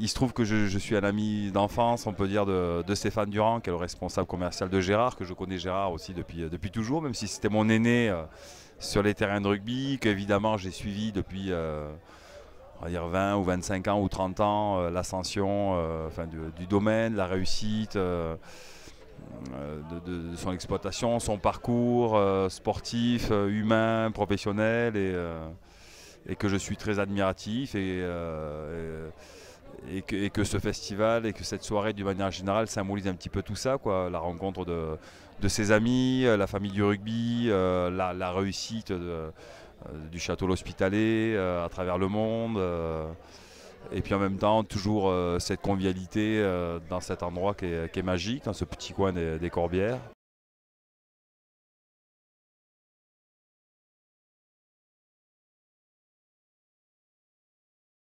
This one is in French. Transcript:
il se trouve que je, suis un ami d'enfance, on peut dire, de, Stéphane Durand, qui est le responsable commercial de Gérard, que je connais Gérard aussi depuis, euh, depuis toujours, même si c'était mon aîné euh, sur les terrains de rugby, qu'évidemment j'ai suivi depuis on va dire 20 ou 25 ans ou 30 ans, l'ascension enfin, du, domaine, la réussite. De, son exploitation, son parcours sportif, humain, professionnel et, que je suis très admiratif et, euh, et, que, ce festival et que cette soirée d'une manière générale symbolise un petit peu tout ça, quoi, la rencontre de, ses amis, la famille du rugby, euh, la, réussite euh, du château l'hospitalet à travers le monde. et puis en même temps, toujours cette convivialité dans cet endroit qui est, magique, dans ce petit coin des Corbières.